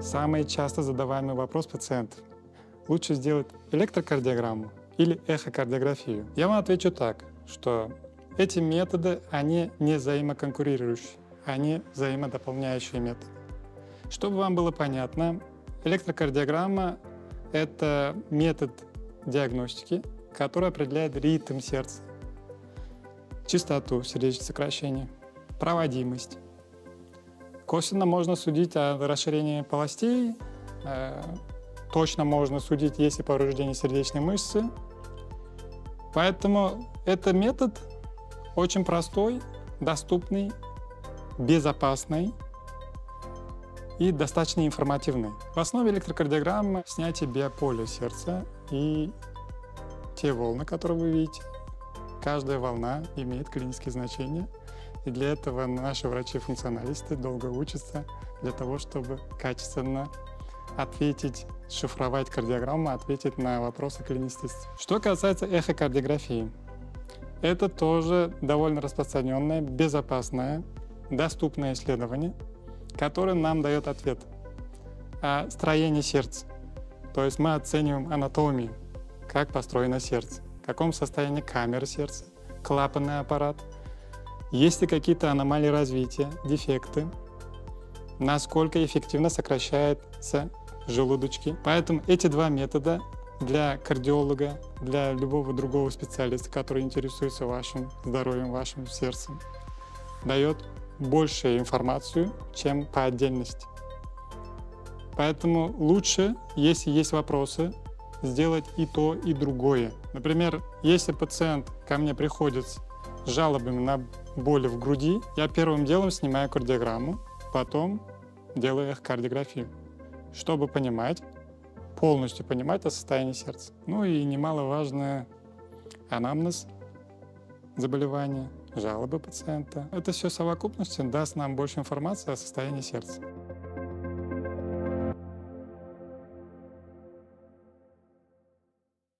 Самый часто задаваемый вопрос пациентов. Лучше сделать электрокардиограмму или эхокардиографию? Я вам отвечу так, что эти методы, они не взаимоконкурирующие, они взаимодополняющие методы. Чтобы вам было понятно, электрокардиограмма — это метод диагностики, который определяет ритм сердца, частоту сердечного сокращения, проводимость. Косвенно можно судить о расширении полостей, э, точно можно судить, есть ли повреждение сердечной мышцы. Поэтому это метод очень простой, доступный, безопасный и достаточно информативный. В основе электрокардиограммы снятие биополя сердца и те волны, которые вы видите. Каждая волна имеет клинические значения. И для этого наши врачи-функционалисты долго учатся для того, чтобы качественно ответить, шифровать кардиограмму, ответить на вопросы клиницистов. Что касается эхокардиографии, это тоже довольно распространенное, безопасное, доступное исследование, которое нам дает ответ о строении сердца. То есть мы оцениваем анатомию, как построено сердце, в каком состоянии камеры сердца, клапанный аппарат, есть ли какие-то аномалии развития, дефекты, насколько эффективно сокращаются желудочки. Поэтому эти два метода для кардиолога, для любого другого специалиста, который интересуется вашим здоровьем, вашим сердцем, дает большую информацию, чем по отдельности. Поэтому лучше, если есть вопросы, сделать и то, и другое. Например, если пациент ко мне приходит жалобами на боли в груди, я первым делом снимаю кардиограмму, потом делаю эхокардиографию, чтобы понимать, полностью понимать о состоянии сердца. Ну и немаловажное анамнез заболевания, жалобы пациента. Это все совокупностью даст нам больше информации о состоянии сердца.